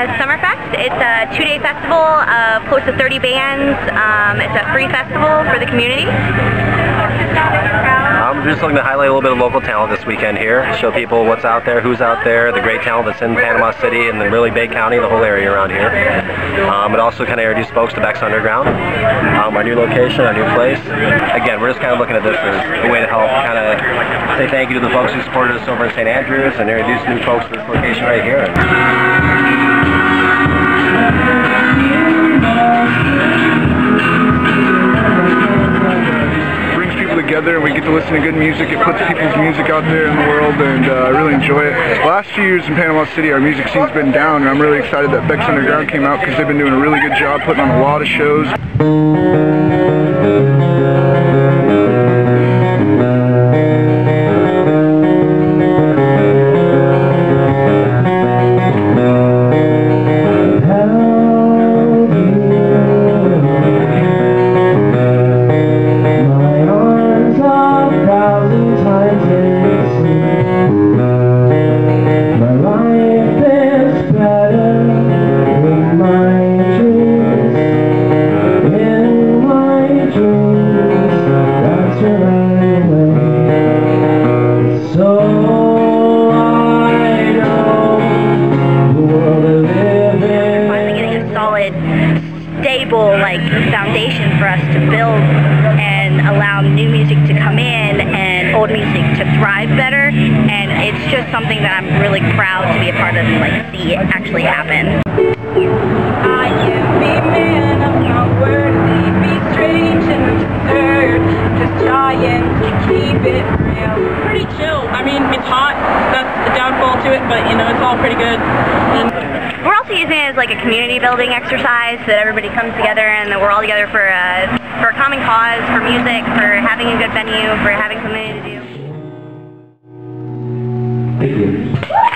uh, Summerfest. It's a two-day festival of close to 30 bands. Um, it's a free festival for the community. I'm just looking to highlight a little bit of local talent this weekend here, show people what's out there, who's out there, the great talent that's in Panama City and then really Bay County, the whole area around here. Um, and also kind of introduce folks to Beck's Underground, um, our new location, our new place. Again, we're just kind of looking at this as a way to help kind of say thank you to the folks who supported us over in St. Andrews and introduce new folks to this location right here. Together and we get to listen to good music. It puts people's music out there in the world and uh, I really enjoy it. The last few years in Panama City our music scene's been down and I'm really excited that Beck's Underground came out because they've been doing a really good job putting on a lot of shows. Stable like foundation for us to build and allow new music to come in old music to thrive better. And it's just something that I'm really proud to be a part of and like see it actually happen. I can be man of my word, leave me strange and absurd. Just trying to keep it real. Pretty chill. I mean, it's hot. That's the downfall to it, but you know, it's all pretty good. And We're also using it as like a community building exercise so that everybody comes together and that we're all together for a, for a common cause, for music, for having a good venue, for having something to do. Thank you.